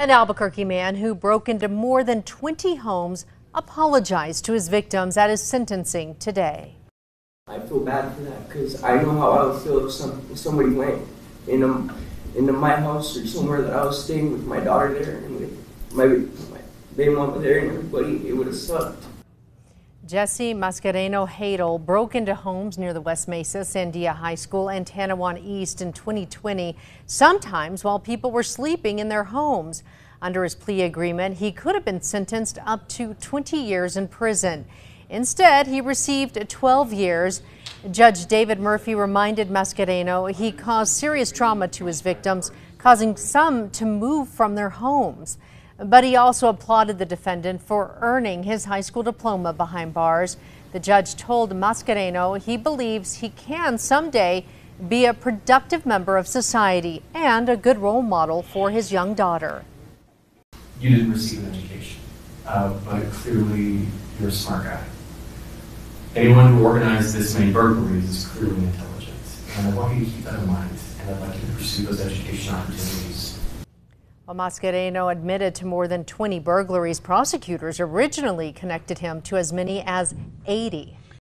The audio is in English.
An Albuquerque man who broke into more than 20 homes apologized to his victims at his sentencing today. I feel bad for that because I know how I would feel if, some, if somebody went in into my house or somewhere that I was staying with my daughter there and with my, my baby mama there and everybody. It would have sucked. Jesse Mascareno Hadel broke into homes near the West Mesa Sandia High School and Tanoan East in 2020, sometimes while people were sleeping in their homes. Under his plea agreement, he could have been sentenced up to 20 years in prison. Instead, he received 12 years. Judge David Murphy reminded Mascareno he caused serious trauma to his victims, causing some to move from their homes. But he also applauded the defendant for earning his high school diploma behind bars. The judge told Mascareno he believes he can someday be a productive member of society and a good role model for his young daughter. You didn't receive an education, uh, but clearly you're a smart guy. Anyone who organized this many burglaries is clearly intelligent, and I want you to keep that in mind, and I'd like you to pursue those education opportunities while admitted to more than 20 burglaries, prosecutors originally connected him to as many as 80.